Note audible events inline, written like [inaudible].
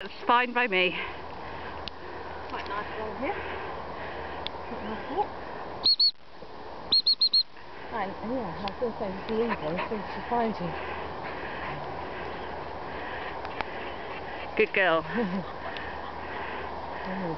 It's fine by me. Quite nice along here. Nice walk. And, oh, yeah, I feel so to say, if you leave you. Good girl. [laughs] Oh,